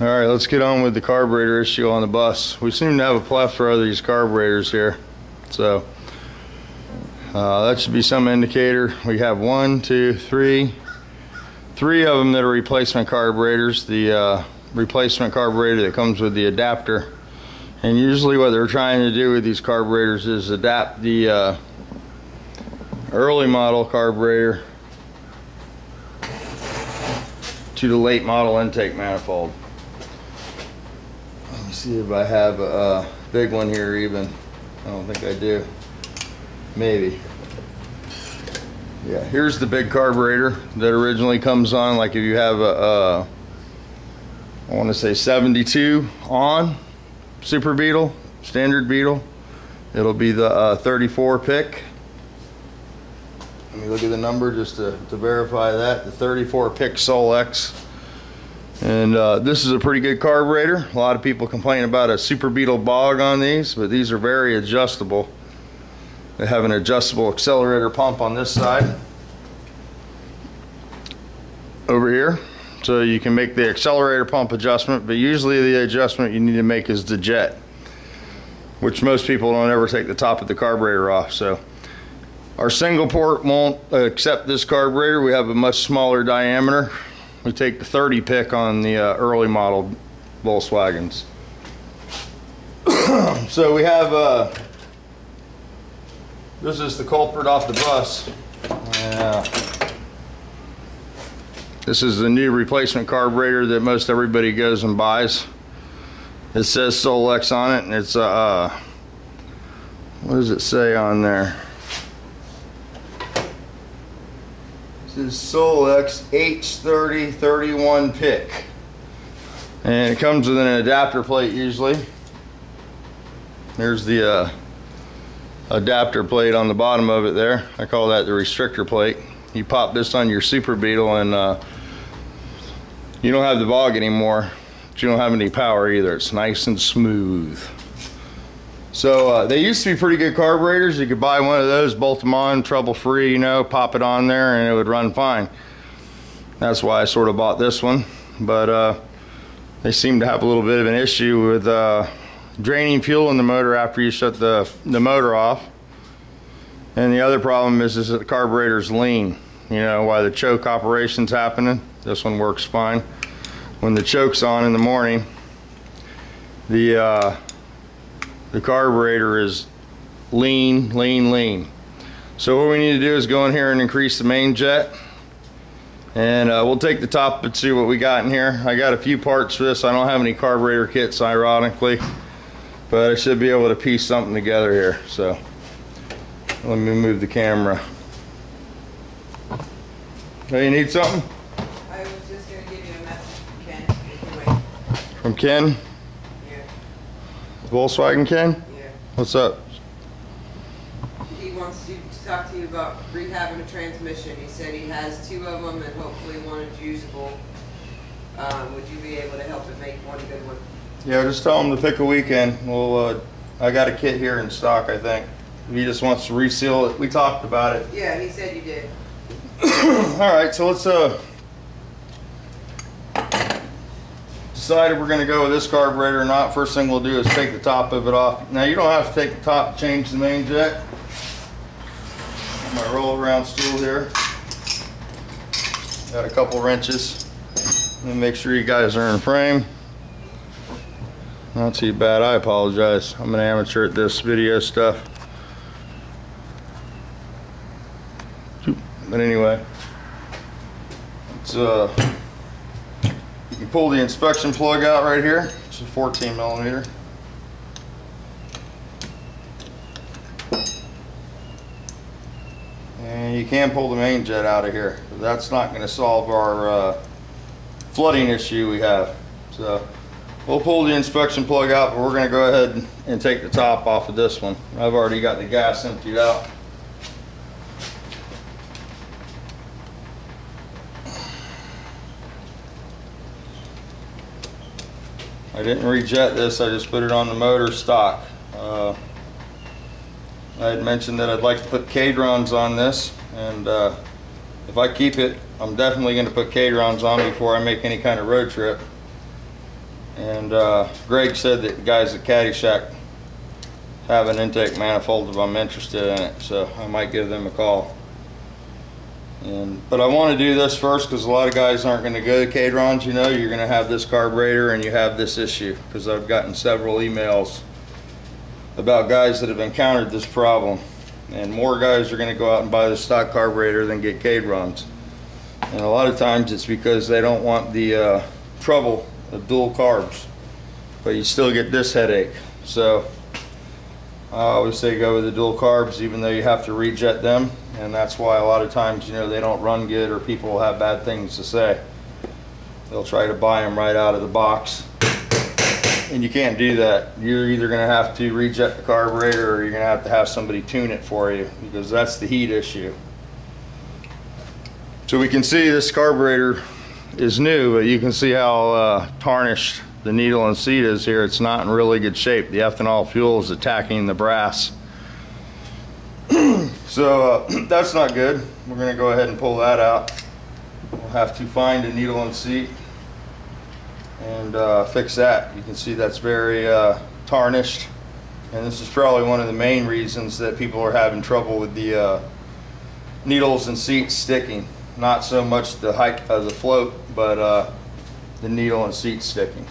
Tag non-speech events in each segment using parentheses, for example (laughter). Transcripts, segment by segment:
All right, let's get on with the carburetor issue on the bus. We seem to have a plethora of these carburetors here. So uh, that should be some indicator. We have one, two, three, three of them that are replacement carburetors. The uh, replacement carburetor that comes with the adapter. And usually what they're trying to do with these carburetors is adapt the uh, early model carburetor to the late model intake manifold. See if I have a, big one here even. I don't think I do. Maybe. Yeah, here's the big carburetor that originally comes on like if you have a, a I want to say 72 on Super Beetle, standard Beetle. It'll be the uh, 34 PICT. Let me look at the number just to, to verify that. The 34 PICT Solex. And uh, this is a pretty good carburetor. A lot of people complain about a Super Beetle bog on these, but these are very adjustable. They have an adjustable accelerator pump on this side. Over here. So you can make the accelerator pump adjustment, but usually the adjustment you need to make is the jet, which most people don't ever take the top of the carburetor off. So our single port won't accept this carburetor. We have a much smaller diameter. We take the 30 PICT on the uh, early model Volkswagens. (clears throat) so we have, uh, this is the culprit off the bus. Yeah. This is the new replacement carburetor that most everybody goes and buys. It says Solex on it and it's a, uh, what does it say on there? This is Solex H30 31 PICT. And it comes with an adapter plate usually. There's the uh, adapter plate on the bottom of it there. I call that the restrictor plate. You pop this on your Super Beetle and uh, you don't have the bog anymore, but you don't have any power either. It's nice and smooth. So uh, they used to be pretty good carburetors. You could buy one of those, bolt them on, trouble free, you know, pop it on there and it would run fine. That's why I sort of bought this one. But uh, they seem to have a little bit of an issue with uh, draining fuel in the motor after you shut the, the motor off. And the other problem is, is that the carburetor's lean. You know, while the choke operation's happening, this one works fine. When the choke's on in the morning, the uh, the carburetor is lean, lean, lean. So what we need to do is go in here and increase the main jet. And uh, we'll take the top and see what we got in here. I got a few parts for this. I don't have any carburetor kits, ironically. But I should be able to piece something together here. So let me move the camera. Oh, you need something? I was just gonna give you a message from Ken, if you wait. From Ken? Volkswagen Ken? yeah. What's up? He wants to talk to you about rehabbing a transmission. He said he has two of them and hopefully one is usable. Um, would you be able to help him make one good one? Yeah, just tell him to pick a weekend. Well, uh, I got a kit here in stock, I think. If he just wants to reseal it, we talked about it. Yeah, he said you did. (coughs) All right, so let's uh we're going to go with this carburetor or not. First thing we'll do is take the top of it off. Now you don't have to take the top to change the main jet. My roll around stool here. Got a couple wrenches. Let me make sure you guys are in frame. Not too bad. I apologize. I'm an amateur at this video stuff. But anyway, it's uh, you pull the inspection plug out right here. It's a 14 millimeter. And you can pull the main jet out of here. That's not going to solve our uh, flooding issue we have. So we'll pull the inspection plug out, but we're going to go ahead and take the top off of this one. I've already got the gas emptied out. I didn't rejet this, I just put it on the motor stock. Uh, I had mentioned that I'd like to put Kadrons on this, and uh, if I keep it, I'm definitely going to put Kadrons on before I make any kind of road trip. And uh, Greg said that the guys at Caddyshack have an intake manifold if I'm interested in it, so I might give them a call. And, but I want to do this first because a lot of guys aren't going to go to Kadrons, you know, you're going to have this carburetor and you have this issue because I've gotten several emails about guys that have encountered this problem. And more guys are going to go out and buy the stock carburetor than get Kadrons. And a lot of times it's because they don't want the uh, trouble of dual carbs. But you still get this headache. So I always say go with the dual carbs even though you have to rejet them. And that's why a lot of times, you know, they don't run good or people will have bad things to say. They'll try to buy them right out of the box. And you can't do that. You're either going to have to rejet the carburetor or you're going to have to have somebody tune it for you because that's the heat issue. So we can see this carburetor is new, but you can see how uh, tarnished the needle and seat is here. It's not in really good shape. The ethanol fuel is attacking the brass. (clears throat) so uh, (clears throat) that's not good. We're going to go ahead and pull that out. We'll have to find a needle and seat and uh, fix that. You can see that's very uh, tarnished. And this is probably one of the main reasons that people are having trouble with the uh, needles and seats sticking not so much the height of the float, but uh, the needle and seat sticking.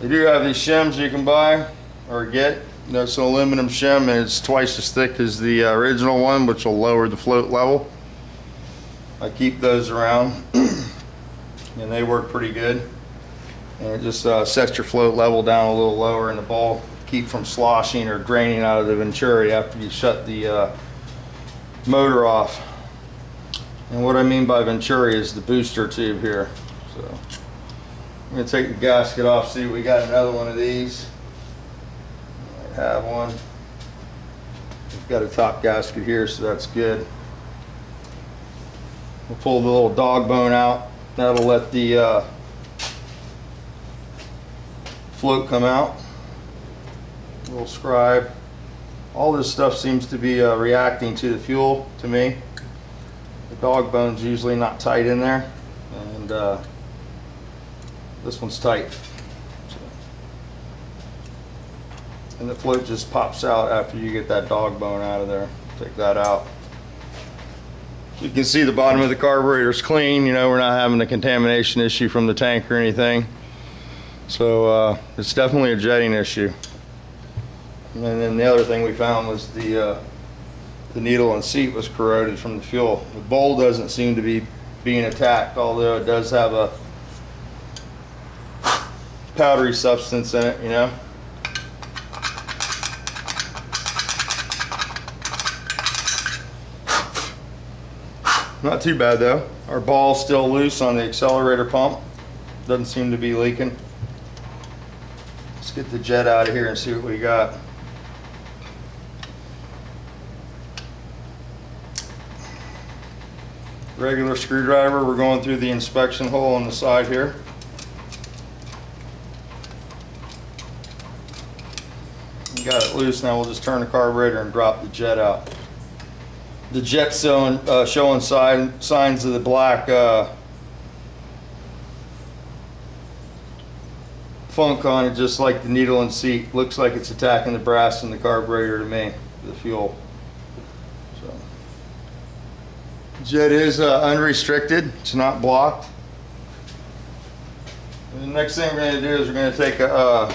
They do have these shims you can buy or get. That's an aluminum shim and it's twice as thick as the uh, original one, which will lower the float level. I keep those around (clears throat) and they work pretty good. And it just uh, sets your float level down a little lower in the bowl. Keep from sloshing or draining out of the Venturi after you shut the uh, motor off. And what I mean by Venturi is the booster tube here. So I'm gonna take the gasket off, see we got another one of these. Might have one. We've got a top gasket here, so that's good. We'll pull the little dog bone out. That'll let the uh, float come out. Little scribe. All this stuff seems to be uh, reacting to the fuel to me The dog bone's usually not tight in there and uh, this one's tight. And the float just pops out after you get that dog bone out of there. Take that out. You can see the bottom of the carburetor is clean you know we're not having a contamination issue from the tank or anything. So uh, it's definitely a jetting issue. And then the other thing we found was the uh, the needle and seat was corroded from the fuel. The bowl doesn't seem to be being attacked, although it does have a powdery substance in it, you know. Not too bad though. Our ball's still loose on the accelerator pump. Doesn't seem to be leaking. Let's get the jet out of here and see what we got. regular screwdriver. We're going through the inspection hole on the side here. got it loose now we'll just turn the carburetor and drop the jet out the jet showing, uh, showing sign, signs of the black uh, funk on it just like the needle and seat looks like it's attacking the brass and the carburetor to me the fuel Jet is uh, unrestricted. It's not blocked. And the next thing we're going to do is we're going to take a, uh,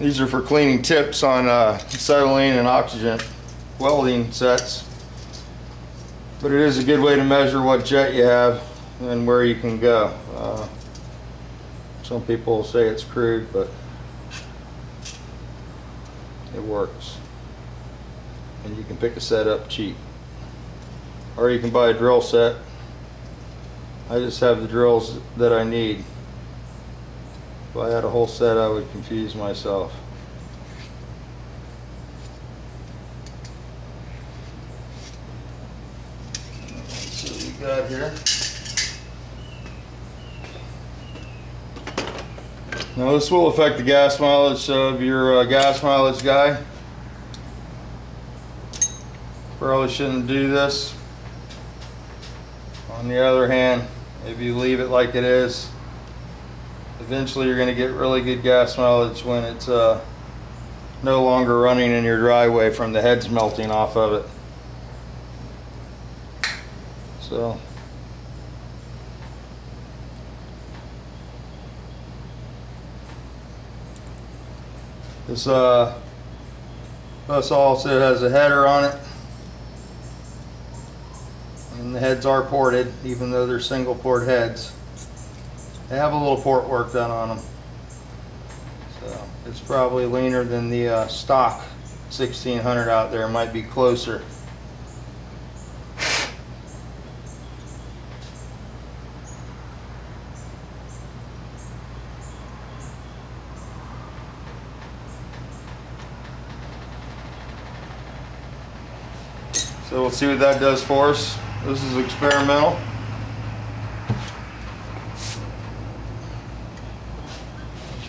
these are for cleaning tips on uh, acetylene and oxygen welding sets. But it is a good way to measure what jet you have and where you can go. Uh, some people say it's crude, but it works. And you can pick a set up cheap or you can buy a drill set. I just have the drills that I need. If I had a whole set, I would confuse myself. Let's see what we got here. Now this will affect the gas mileage of your uh, gas mileage guy. Probably shouldn't do this. On the other hand, if you leave it like it is, eventually you're gonna get really good gas mileage when it's, uh, no longer running in your driveway from the heads melting off of it. So. This, uh, bus also has a header on it. And the heads are ported, even though they're single port heads. They have a little port work done on them. So it's probably leaner than the uh, stock 1600 out there, might be closer. So we'll see what that does for us. This is experimental.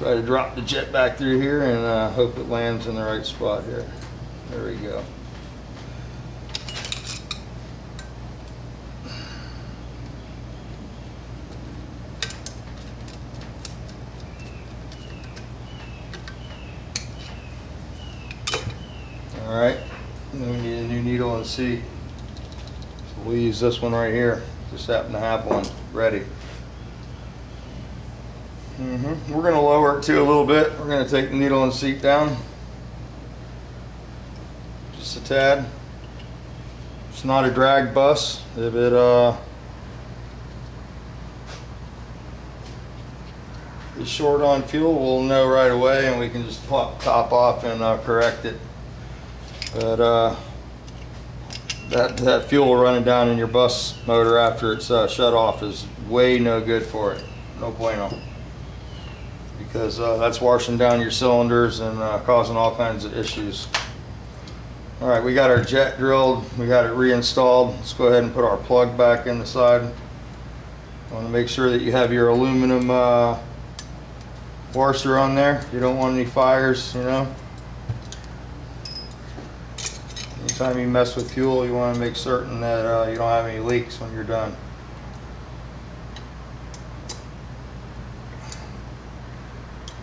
Try to drop the jet back through here and uh, hope it lands in the right spot here. There we go. All right, then we need a new needle and seat. So we'll use this one right here. Just happen to have one ready. Hmm We're gonna lower it too a little bit. We're gonna take the needle and seat down. Just a tad. It's not a drag bus. If it, uh, is short on fuel, we'll know right away and we can just pop, top off and, uh, correct it. But, uh, that, that fuel running down in your bus motor after it's, uh, shut off is way no good for it. No bueno because uh, that's washing down your cylinders and uh, causing all kinds of issues. All right, we got our jet drilled, we got it reinstalled. Let's go ahead and put our plug back in the side. Want to make sure that you have your aluminum uh, washer on there. You don't want any fires, you know. Anytime you mess with fuel, you want to make certain that uh, you don't have any leaks when you're done.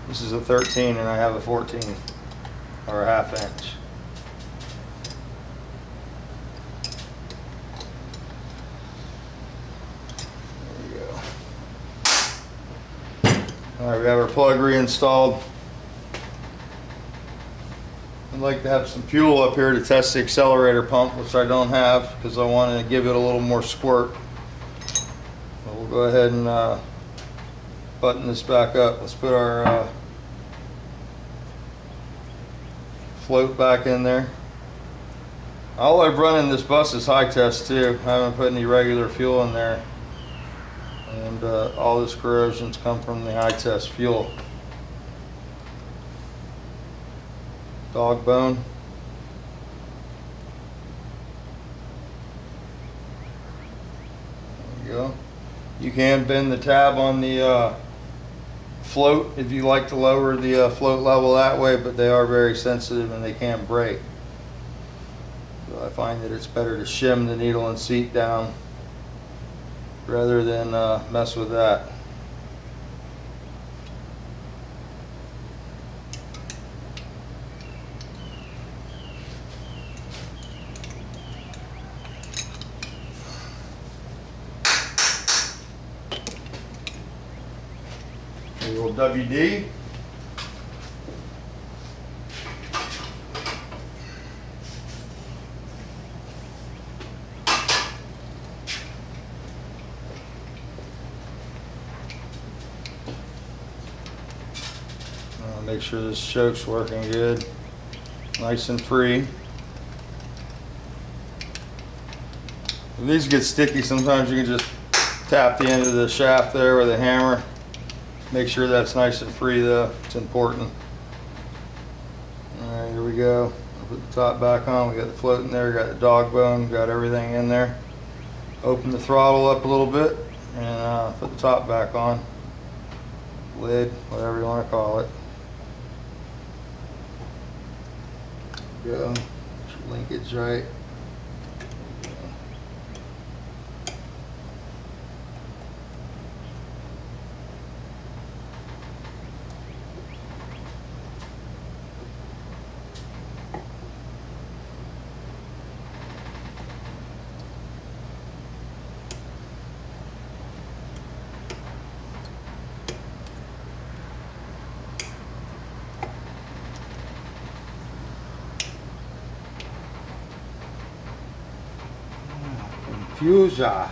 This is a 13 and I have a 14 or a half inch. There we go. All right, we have our plug reinstalled. I'd like to have some fuel up here to test the accelerator pump, which I don't have because I wanted to give it a little more squirt. But we'll go ahead and uh, button this back up. Let's put our uh, float back in there. All I've run in this bus is high test too. I haven't put any regular fuel in there. And uh, all this corrosion's come from the high test fuel. Dog bone. There you go. You can bend the tab on the uh, float if you like to lower the uh, float level that way, but they are very sensitive and they can break. So I find that it's better to shim the needle and seat down rather than uh, mess with that. Little WD. Make sure this choke's working good, nice and free. These get sticky, sometimes you can just tap the end of the shaft there with a hammer. Make sure that's nice and free though, it's important. All right, here we go. Put the top back on, we got the float in there, got the dog bone, got everything in there. Open the throttle up a little bit and uh, put the top back on. Lid, whatever you want to call it. Go, linkage right. Fuchsia.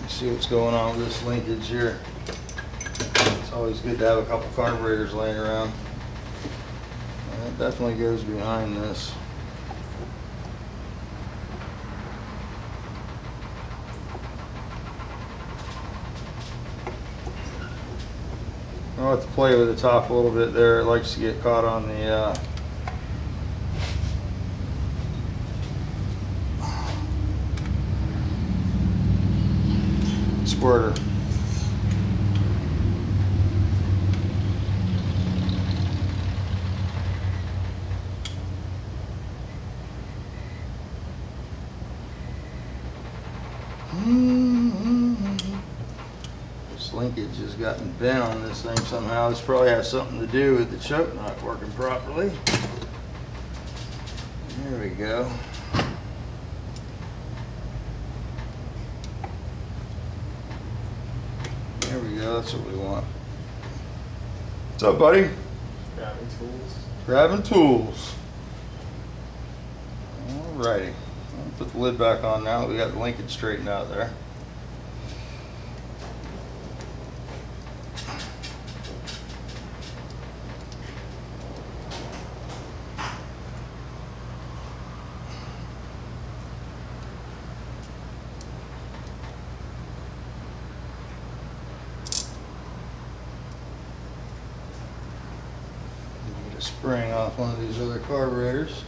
Let's see what's going on with this linkage here. It's always good to have a couple carburetors laying around. And it definitely goes behind this. I'll have to play with the top a little bit there. It likes to get caught on the uh, squirter. This linkage has gotten bent on this thing somehow. This probably has something to do with the choke not working properly. There we go. There we go, that's what we want. What's up, buddy? Grabbing tools. Grabbing tools. Alrighty. I'll put the lid back on now. We got the linkage straightened out there. Get a spring off one of these other carburetors.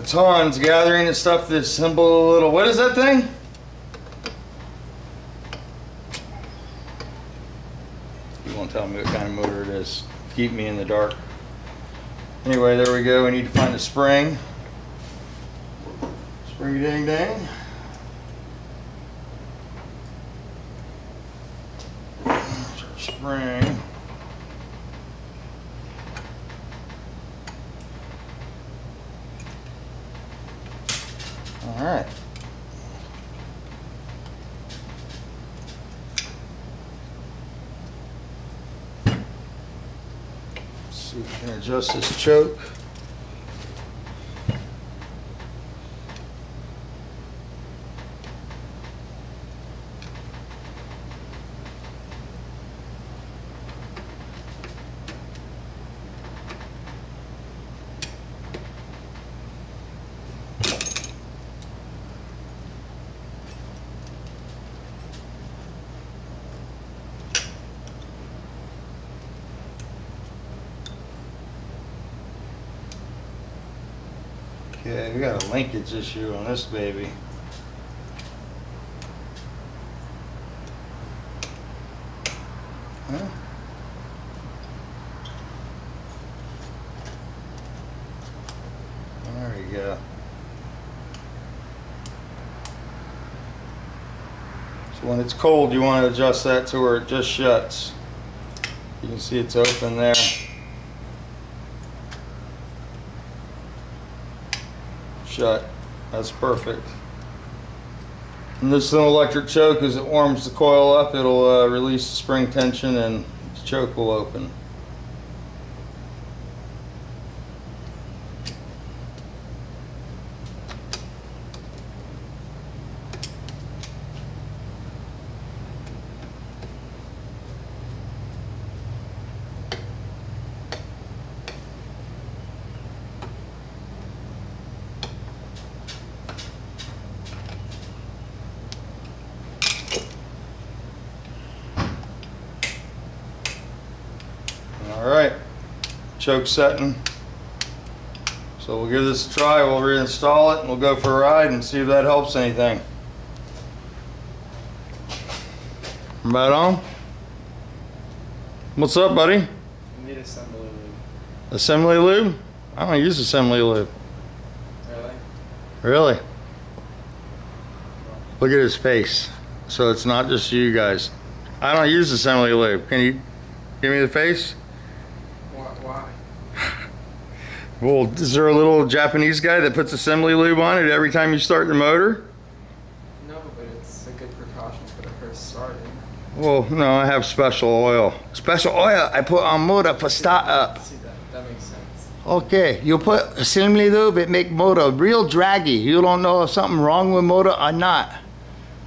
That's Hans gathering the stuff this simple little. What is that thing? You won't tell me what kind of motor it is. Keep me in the dark. Anyway, there we go. We need to find a spring. Spring ding our spring. All right. See if we can adjust this choke. Okay, we got a linkage issue on this baby. Huh? There we go. So when it's cold, you want to adjust that to where it just shuts. You can see it's open there. Shut. That's perfect. And this little electric choke, as it warms the coil up, it'll uh, release the spring tension and the choke will open. All right, choke setting. So we'll give this a try, we'll reinstall it, and we'll go for a ride and see if that helps anything. Right on. What's up, buddy? You need assembly lube. Assembly lube? I don't use assembly lube. Really? Really? Look at his face. So it's not just you guys. I don't use assembly lube. Can you give me the face? Why? Why? Well, is there a little Japanese guy that puts assembly lube on it every time you start the motor? No, but it's a good precaution for the first starting. Well, no, I have special oil. Special oil I put on motor for start up. See that? That makes sense. Okay, you put assembly lube, it make motor real draggy. You don't know if something wrong with motor or not.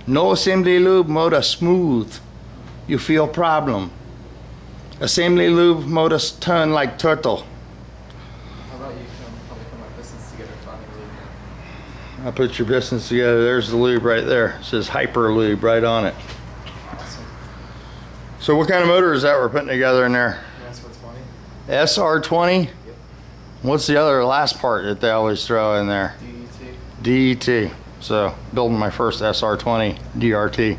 No assembly lube, motor smooth. You feel problem. Assembly lube, motors turn like turtle. How about you come probably put my business together finding lube? I put your business together. There's the lube right there. It says hyper lube right on it. Awesome. So what kind of motor is that we're putting together in there? You ask what's funny? SR20? Yep. What's the other last part that they always throw in there? DET. DET. So building my first SR20 DRT.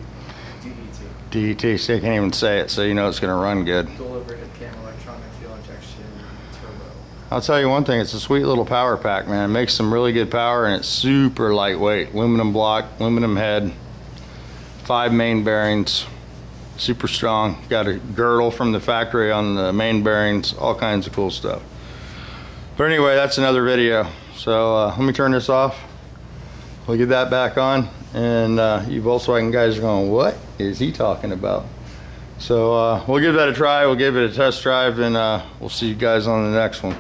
DET. DET. So I can't even say it, so you know it's going to run good. I'll tell you one thing, it's a sweet little power pack, man. It makes some really good power and it's super lightweight. Aluminum block, aluminum head, five main bearings, super strong. Got a girdle from the factory on the main bearings, all kinds of cool stuff. But anyway, that's another video. So uh, let me turn this off. We'll get that back on. And uh, you Volkswagen guys are going, what is he talking about? So uh, we'll give that a try. We'll give it a test drive and uh, we'll see you guys on the next one.